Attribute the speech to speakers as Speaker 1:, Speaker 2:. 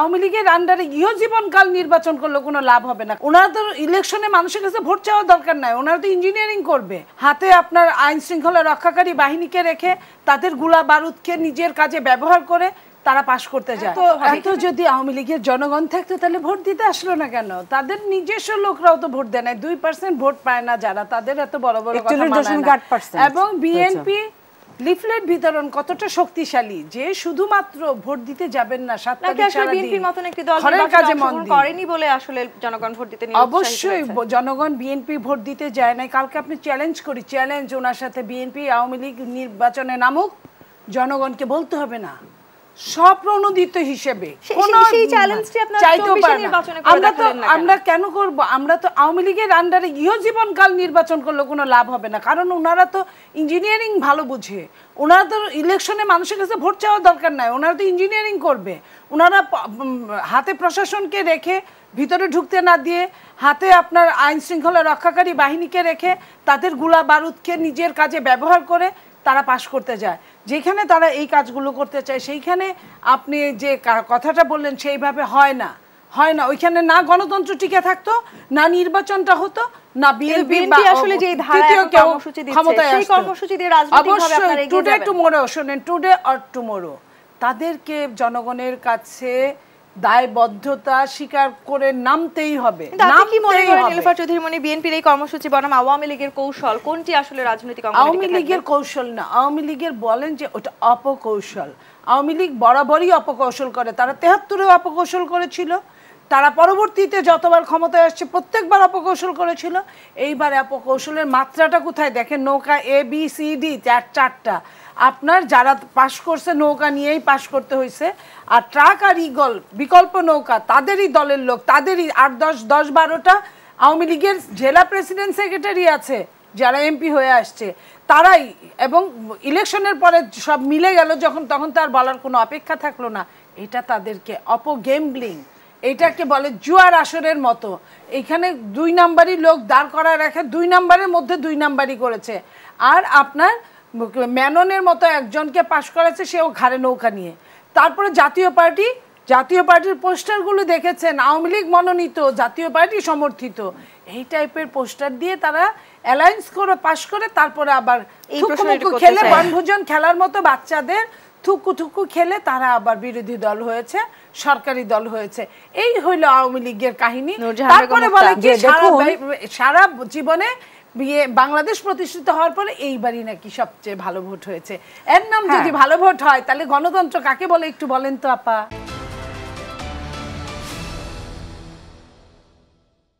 Speaker 1: আওয়ামী লীগের আন্ডারে জীবনকাল নির্বাচন করলে কোনো লাভ হবে না। ওনারা তো ইলেকশনে মানুষের কাছে ভোট চাওয়ার দরকার নাই ওনারা তো ইঞ্জিনিয়ারিং করবে। হাতে আপনার আইন শৃঙ্খলা রক্ষাকারী বাহিনীকে রেখে তাদেরগুলা বারুদকে নিজের কাজে ব্যবহার করে তারা পাশ করতে যায়। তো এত যদি আওয়ামী লীগের জনগণ থাকতো তাহলে ভোট দিতে আসলো না কেন? তাদের নিজস্ব লোকরাও তো ভোট দেয় না দুই পার্সেন্ট ভোট পায় না যারা তাদের এত বড় বড়। এবং বিএনপি লিফলেট বিতরণ কতটা শক্তিশালী? যে শুধুমাত্র ভোট দিতে যাবেন না সাত তারিখ
Speaker 2: আসলে বিএনপির মতন একটি দল
Speaker 1: ঘরের কাজে মন
Speaker 2: করেনি বলে আসলে জনগণ ভোট দিতে
Speaker 1: অবশ্যই জনগণ বিএনপি ভোট দিতে যায় না কালকে আপনি চ্যালেঞ্জ করি চ্যালেঞ্জ ওনার সাথে বিএনপি আওয়ামী লীগ নির্বাচনে নামুক জনগণকে বলতে হবে না। স্বপ্রণোদিত হিসেবে
Speaker 2: সে-
Speaker 1: কোনো
Speaker 2: সেই- সেই চ্যালেঞ্জটি আপনারা
Speaker 1: চাইতেও
Speaker 2: 24
Speaker 1: পারে না।
Speaker 2: নির্বাচনে করে
Speaker 1: আমরা তো? আমরা কেন করব? আমরা তো আওয়ামী লীগের আন্ডারে জীবনকাল নির্বাচন করলে কোনো লাভ হবে না। কারণ ওনারা তো ইঞ্জিনিয়ারিং ভালো বুঝে। ওনারা তো ইলেকশনে মানুষের কাছে ভোট চাওয়ার দরকার নাই। ওনারা তো ইঞ্জিনিয়ারিং করবে। ওনারা হাতে প্রশাসনকে রেখে ভিতরে ঢুকতে না দিয়ে হাতে আপনার আইন শৃঙ্খলা রক্ষাকারী বাহিনীকে রেখে তাদেরগুলা বারুদকে নিজের কাজে ব্যবহার করে তারা পাশ করতে যায়। যেখানে তারা এই কাজগুলো করতে চায় সেইখানে আপনি যে কথাটা বললেন সেইভাবে হয় না। হয় না। ওইখানে না গণতন্ত্র টিকে থাকতো না নির্বাচনটা হতো না বিএনপি
Speaker 2: আসলে যে ধারায় এখন কর্মসূচি দিচ্ছে, সেই কর্মসূচি দিয়ে রাজনৈতিকভাবে আপনারা
Speaker 1: টুডে। টুমোরো শোনেন টুডে অর টুমোরো তাদেরকে জনগণের কাছে দায়বদ্ধতা স্বীকার করে নামতেই হবে
Speaker 2: কি মনে করেন। চৌধুরী মনি বিএনপির এই কর্মসূচি বনাম আওয়ামী লীগের কৌশল কোনটি আসলে রাজনৈতিক
Speaker 1: আওয়ামী লীগের কৌশল না আওয়ামী লীগের বলেন যে ওটা অপকৌশল। আওয়ামী লীগ বরাবরই অপকৌশল করে তারা তেহাত্তরেও অপকৌশল করেছিল তারা পরবর্তীতে যতবার ক্ষমতায় আসছে প্রত্যেকবার অপকৌশল করেছিল এইবার অপকৌশলের মাত্রাটা কোথায়? দেখেন নৌকা এ বি সি ডি চার চারটা। আপনার যারা পাশ করছে, নৌকা নিয়েই পাশ করতে হয়েছে আর ট্রাক আর ইগল, বিকল্প নৌকা, তাদেরই দলের লোক, তাদেরই আট, দশ দশ, বারোটা আওয়ামী লীগের জেলা প্রেসিডেন্ট সেক্রেটারি আছে, যারা এমপি হয়ে আসছে। তারাই, এবং ইলেকশনের পরে সব মিলে গেল যখন, তখন তার বলার কোনো অপেক্ষা থাকল না। এটা তাদেরকে অপগেমব্লিং। এটাকে বলে জুয়ার আসরের মতো। এখানে দুই নাম্বারই লোক দাঁড় করায় রাখে, দুই নাম্বারের মধ্যে দুই নাম্বারই করেছে। আর আপনার ম্যাননের মতো একজনকে পাশ করেছে সেও ঘাড়ে নৌকা নিয়ে। তারপরে জাতীয় পার্টি জাতীয় পার্টির পোস্টারগুলো দেখেছেন আওয়ামী লীগ মনোনীত জাতীয় পার্টি সমর্থিত। এই টাইপের পোস্টার দিয়ে তারা অ্যালায়েন্স করে পাশ করে তারপরে আবার খেলে বনভোজন খেলার মতো বাচ্চাদের থুকু থুকু খেলে তারা আবার বিরোধী দল হয়েছে সরকারি দল হয়েছে। এই হইল আওয়ামী লীগের কাহিনী। তারপরে বলে কি সারা জীবনে বিয়ে বাংলাদেশ প্রতিষ্ঠিত হওয়ার পরে এইবারই নাকি সবচেয়ে ভালো ভোট হয়েছে। এর নাম যদি ভালো ভোট হয় তাহলে গণতন্ত্র কাকে বলে একটু বলেন তো আপা?